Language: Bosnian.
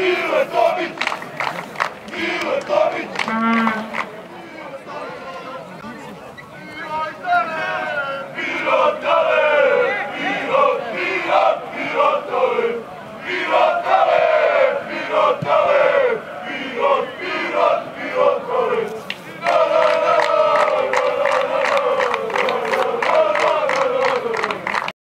Milo Dobić! Tomić! Milo je Tomić! Milo je Milo